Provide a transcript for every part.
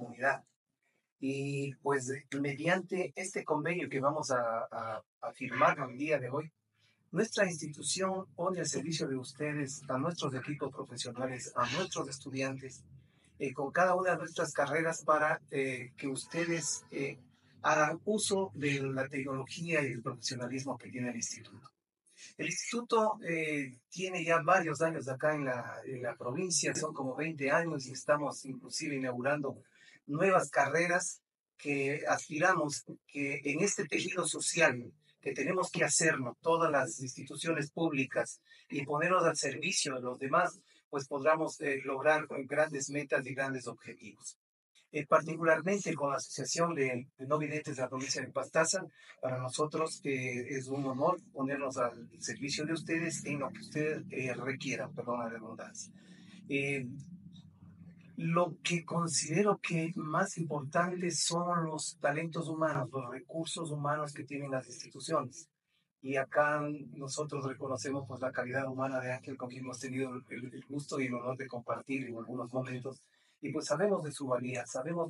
comunidad. Y pues mediante este convenio que vamos a, a, firmar el día de hoy, nuestra institución pone al servicio de ustedes, a nuestros equipos profesionales, a nuestros estudiantes, eh, con cada una de nuestras carreras para eh, que ustedes eh, hagan uso de la tecnología y el profesionalismo que tiene el instituto. El instituto tiene ya varios años acá en la, en la provincia, son como 20 años y estamos inclusive inaugurando nuevas carreras que aspiramos que en este tejido social que tenemos que hacernos todas las instituciones públicas y ponernos al servicio de los demás, pues podamos eh, lograr grandes metas y grandes objetivos. Eh, particularmente con la Asociación de, No Videntes de la provincia de Pastaza, para nosotros eh, es un honor ponernos al servicio de ustedes en lo que ustedes requieran, perdón la redundancia. Lo que considero que más importante son los talentos humanos, los recursos humanos que tienen las instituciones. Y acá nosotros reconocemos pues, la calidad humana de Ángel, con quien hemos tenido el, gusto y el honor de compartir en algunos momentos. Y pues sabemos de su valía, sabemos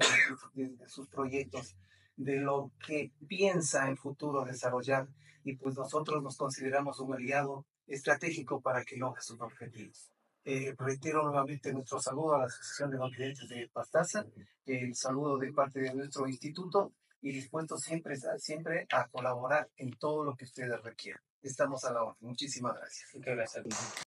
de, sus proyectos, de lo que piensa en futuro desarrollar. Y pues nosotros nos consideramos un aliado estratégico para que logre sus objetivos. Eh, reitero nuevamente nuestro saludo a la Asociación de Banquetes de Pastaza, el saludo de parte de nuestro instituto y dispuesto siempre, siempre a colaborar en todo lo que ustedes requieran. Estamos a la orden. Muchísimas gracias. Muchas gracias.